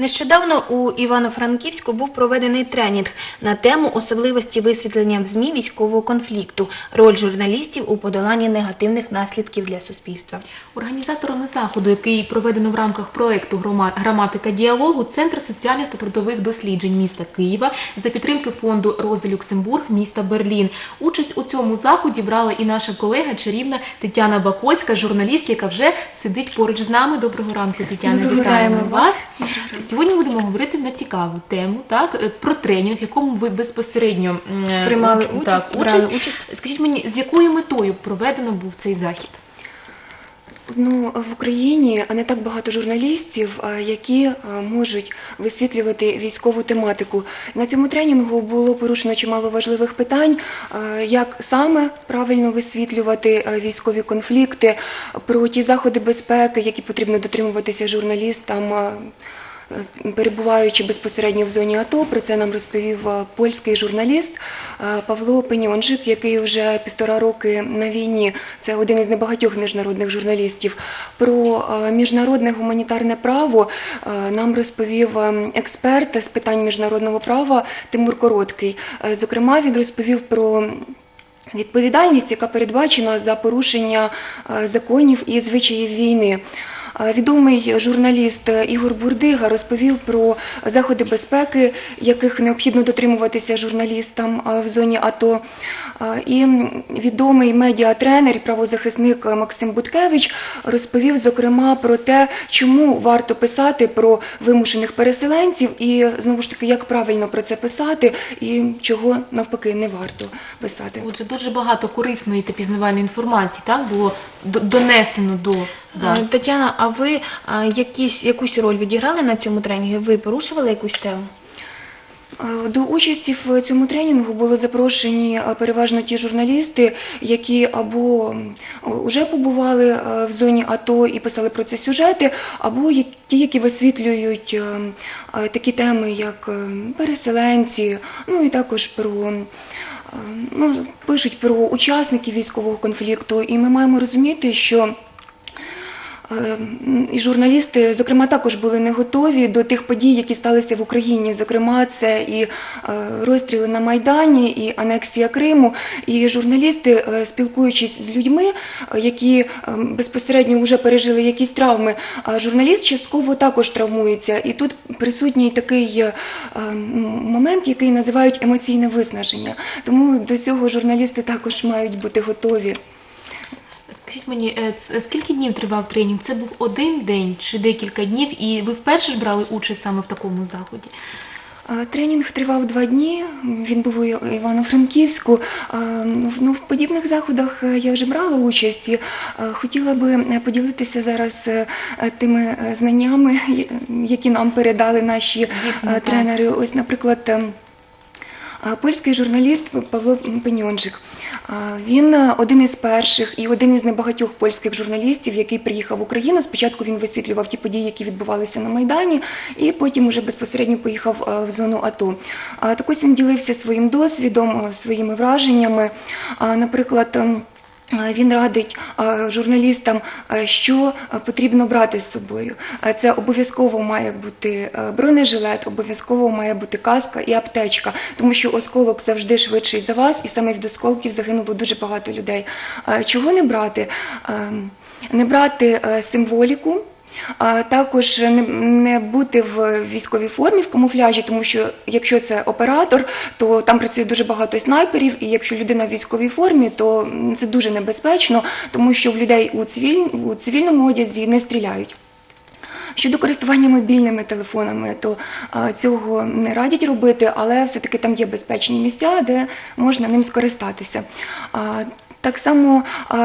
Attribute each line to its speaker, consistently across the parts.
Speaker 1: Нещодавно у Івано-Франківську був проведений тренінг на тему особливості висвітлення в ЗМІ військового конфлікту, роль журналістів у подоланні негативних наслідків для суспільства.
Speaker 2: Організаторами заходу, який проведено в рамках проекту «Грома- Граматика діалогу, Центр соціальних та трудових досліджень міста Києва за підтримки фонду Роза Люксембург міста Берлін. Участь у цьому заході брала і наша колега чарівна Тетяна Бакоцька, журналіст, яка вже сидить поруч з нами. Доброго ранку, Тетяна.
Speaker 1: Доброго
Speaker 2: Вітаємо вас. Сьогодні будемо говорити на цікаву тему, так е, про тренінг, в якому ви безпосередньо е,
Speaker 1: Приймали
Speaker 2: уч-
Speaker 1: участь, брали участь.
Speaker 2: Скажіть мені, з якою метою проведено був цей захід?
Speaker 3: Ну, в Україні не так багато журналістів, е, які можуть висвітлювати військову тематику. На цьому тренінгу було порушено чимало важливих питань, як саме правильно висвітлювати військові конфлікти, про ті заходи безпеки, які потрібно дотримуватися журналістам. Перебуваючи безпосередньо в зоні АТО, про це нам розповів е, польський журналіст е, Павло Пеньонжик, який вже півтора роки на війні. Це один із небагатьох міжнародних журналістів. Про е, міжнародне гуманітарне право нам розповів е, експерт з питань міжнародного права Тимур Короткий. Зокрема, він розповів про відповідальність, яка передбачена за порушення законів і звичаїв війни. Відомий журналіст Ігор Бурдига розповів про заходи безпеки, яких необхідно дотримуватися журналістам в зоні АТО. І відомий медіатренер і правозахисник Максим Буткевич розповів зокрема про те, чому варто писати про вимушених переселенців, і знову ж таки, як правильно про це писати, і чого навпаки не варто писати.
Speaker 2: Отже, дуже багато корисної та пізнавальної інформації так було донесено до вас.
Speaker 1: Тетяна, а ви якісь, якусь роль відіграли на цьому тренінгі? Ви порушували якусь тему?
Speaker 3: Е, До участі в цьому тренінгу були запрошені е, переважно ті журналісти, які або вже побували е, в зоні АТО і писали про це сюжети, або ті, які висвітлюють е, е, такі теми, як е, переселенці, ну і також про. е, Ну, пишуть про учасників військового конфлікту, і ми маємо розуміти, що Е, І журналісти, зокрема, також були не готові до тих подій, які сталися в Україні. Зокрема, це і е, розстріли на Майдані, і анексія Криму. І журналісти, е, спілкуючись з людьми, е, які е, безпосередньо вже пережили якісь травми, а журналіст частково також травмується. І тут присутній такий е, момент, який називають емоційне виснаження. Тому до цього журналісти також мають бути готові.
Speaker 2: Скажіть мені, е, скільки днів тривав тренінг? Це був один день чи декілька днів, і ви вперше ж брали участь саме в такому заході?
Speaker 3: Тренінг тривав два дні. Він був у Івано-Франківську. Ну, в- подібних заходах е, я вже брала участь і е, хотіла би е, поділитися зараз е, е, тими е, знаннями, які нам передали наші
Speaker 2: Дійсно,
Speaker 3: е,
Speaker 2: так.
Speaker 3: тренери. Ось, наприклад. Польський журналіст Павло Пеньонжик. Він е, один із перших і один із небагатьох польських журналістів, який приїхав в Україну. Спочатку він висвітлював ті події, які відбувалися на Майдані, і потім уже безпосередньо поїхав е, в зону АТО. Так ось він ділився своїм досвідом, е, своїми враженнями. Наприклад, ем, Він радить е, журналістам, е, що е, потрібно брати з собою. Е, Це обов'язково має бути е, бронежилет, обов'язково має бути каска і аптечка, тому що осколок завжди швидший за вас, і саме від осколків загинуло дуже багато людей. Е, Чого не брати? Е, Не брати е, символіку. Також не, бути в військовій формі в камуфляжі, тому що якщо це оператор, то там працює дуже багато снайперів, і якщо людина в військовій формі, то це дуже небезпечно, тому що в людей у, у цивільному одязі не стріляють. Щодо користування мобільними телефонами, то цього не радять робити, але все-таки там є безпечні місця, де можна ним скористатися. Так само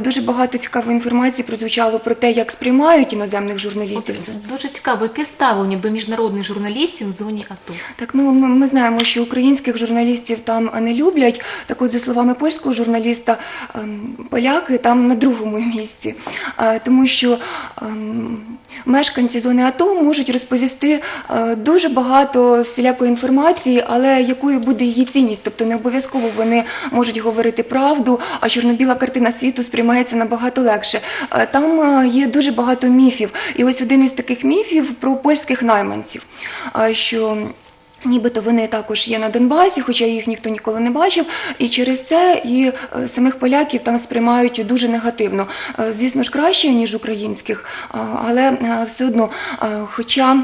Speaker 3: дуже багато цікавої інформації прозвучало про те, як сприймають іноземних журналістів.
Speaker 2: От Дуже цікаво, яке ставлення до міжнародних журналістів в зоні АТО?
Speaker 3: Так, ну ми, ми знаємо, що українських журналістів там не люблять. Так от, за словами польського журналіста, ем, поляки там на другому місці, Е, тому що ем, мешканці зони АТО можуть розповісти е, дуже багато всілякої інформації, але якою буде її цінність? Тобто не обов'язково вони можуть говорити правду, а журналісти чорно-біла картина світу сприймається набагато легше. Е, Там е, є дуже багато міфів. І ось один із таких міфів про польських найманців, е, що Нібито вони також є на Донбасі, хоча їх ніхто ніколи не бачив, і через це і самих поляків там сприймають дуже негативно. Звісно ж, краще ніж українських, але все одно, хоча.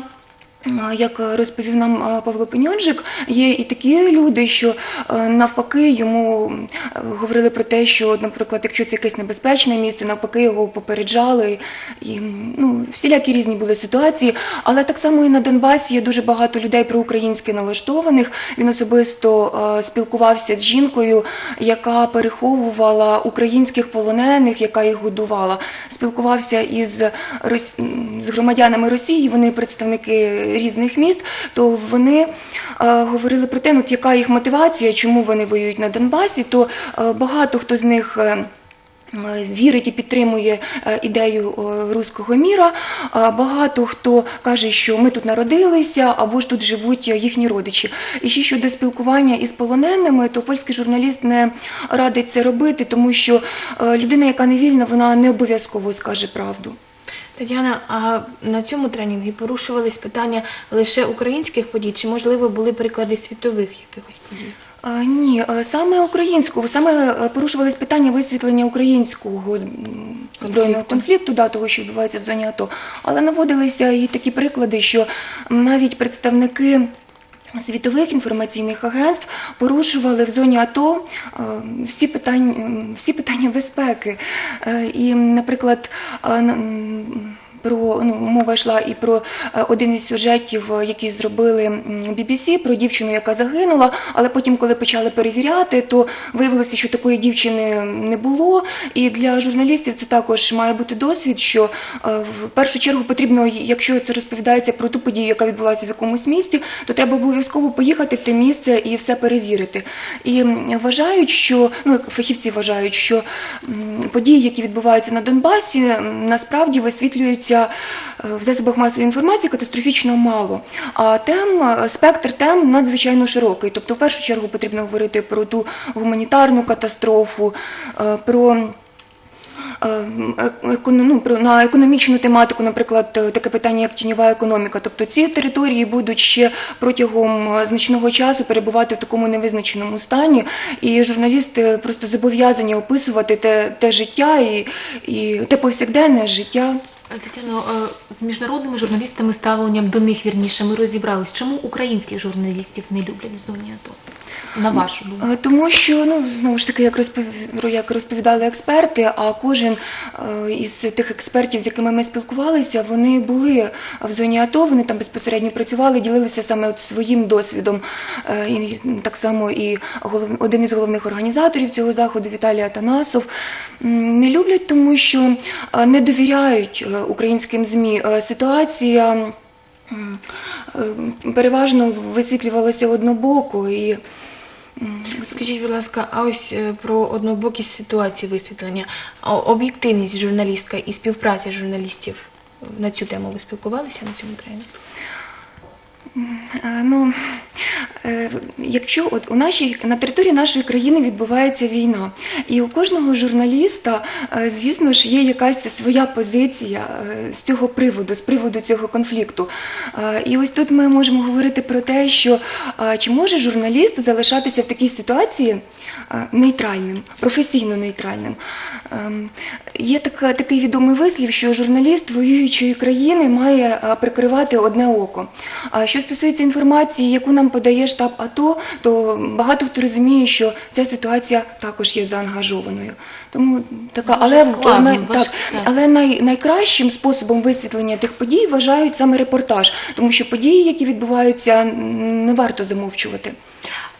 Speaker 3: Е, Як розповів нам е, Павло Пеньонжик, є і такі люди, що е, навпаки йому е, говорили про те, що, наприклад, якщо це якесь небезпечне місце, навпаки його попереджали. І ну, всілякі різні були ситуації. Але так само і на Донбасі є дуже багато людей проукраїнськи налаштованих. Він особисто е, спілкувався з жінкою, яка переховувала українських полонених, яка їх годувала. Спілкувався із. З громадянами Росії, вони представники різних міст. То вони е, говорили про те, ну, яка їх мотивація, чому вони воюють на Донбасі. То е, багато хто з них. е, Вірить і підтримує ідею руського міра. Багато хто каже, що ми тут народилися або ж тут живуть їхні родичі. І ще щодо спілкування із полоненими, то польський журналіст не радить це робити, тому що людина, яка не вільна, вона не обов'язково скаже правду.
Speaker 1: Тетяна, а на цьому тренінгі порушувались питання лише українських подій, чи можливо були приклади світових якихось подій?
Speaker 3: Ні, саме українську, саме е, порушувались питання висвітлення українського збройного конфлікту, да, того, що відбувається в зоні АТО. Але наводилися і такі приклади, що навіть представники. Світових інформаційних агентств порушували в зоні АТО е, всі питання, всі питання безпеки. Е, І, наприклад, е, про ну, мова йшла і про е, один із сюжетів, е, які зробили BBC, про дівчину, яка загинула. Але потім, коли почали перевіряти, то виявилося, що такої дівчини не було. І для журналістів це також має бути досвід, що е, в першу чергу потрібно, якщо це розповідається про ту подію, яка відбулася в якомусь місті, то треба обов'язково поїхати в те місце і все перевірити. І вважають, що ну фахівці вважають, що події, які відбуваються на Донбасі, насправді висвітлюються е, в засобах масової інформації катастрофічно мало. А тем, е, спектр тем надзвичайно широкий. Тобто, в першу чергу потрібно говорити про ту гуманітарну катастрофу, е, про ну, на економічну тематику, наприклад, таке питання, як тіньова економіка. Тобто ці території будуть ще протягом значного часу перебувати в такому невизначеному стані, і журналісти просто зобов'язані описувати те, те життя і, і те повсякденне життя.
Speaker 2: Тетяно, е, з міжнародними журналістами ставленням до них вірніше ми розібрались. Чому українських журналістів не люблять в зоні АТО? На вашу думку?
Speaker 3: Е, Тому що ну знову ж таки, як розпов... як розповідали експерти, а кожен е, із тих експертів, з якими ми спілкувалися, вони були в зоні АТО, вони там безпосередньо працювали, ділилися саме от своїм досвідом. Е, І так само і голов... один із головних організаторів цього заходу Віталій Атанасов не люблять, тому що не довіряють українським змі. Ситуація. Переважно висвітлювалася однобоко і
Speaker 1: Скажіть, будь ласка, а ось е, про однобокість ситуації висвітлення, об'єктивність журналістка і співпраця журналістів на цю тему ви спілкувалися на цьому тренінгі?
Speaker 3: Е, Ну, е, якщо от у нашій на території нашої країни відбувається війна, і у кожного журналіста, е, звісно ж, є якась своя позиція е, з цього приводу, з приводу цього конфлікту. Е, І ось тут ми можемо говорити про те, що е, чи може журналіст залишатися в такій ситуації е, нейтральним, професійно нейтральним. Ем, Є така, такий відомий вислів, що журналіст воюючої країни має е, прикривати одне око. А що стосується інформації, яку нам подає штаб АТО, то багато хто розуміє, що ця ситуація також є заангажованою. Тому така, але
Speaker 2: складно,
Speaker 3: най, так, але най, найкращим способом висвітлення тих подій вважають саме репортаж, тому що події, які відбуваються, не варто замовчувати.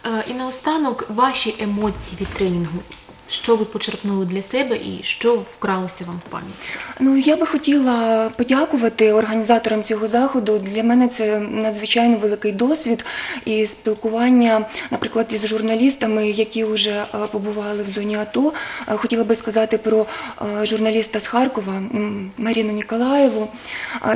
Speaker 2: Е, І наостанок ваші емоції від тренінгу. Що ви почерпнули для себе і що вкралося вам в пам'ять?
Speaker 3: Ну я би хотіла подякувати організаторам цього заходу. Для мене це надзвичайно великий досвід і спілкування, наприклад, із журналістами, які вже е, побували в зоні АТО. Е, Хотіла би сказати про е, журналіста з Харкова Маріну Ніколаєву,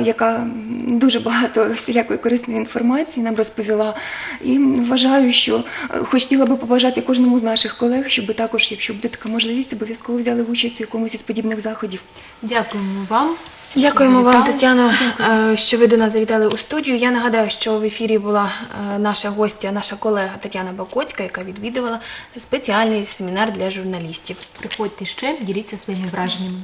Speaker 3: яка дуже багато всілякої корисної інформації нам розповіла. І вважаю, що хотіла би побажати кожному з наших колег, щоб також, якщо буде така можливість, обов'язково взяли участь у якомусь із подібних заходів.
Speaker 2: Дякуємо вам.
Speaker 1: Дякуємо вам, Тетяно, е, що ви до нас завітали у студію. Я нагадаю, що в ефірі була е, наша гостя, наша колега Тетяна Бакоцька, яка відвідувала спеціальний семінар для журналістів.
Speaker 2: Приходьте ще, діліться своїми враженнями.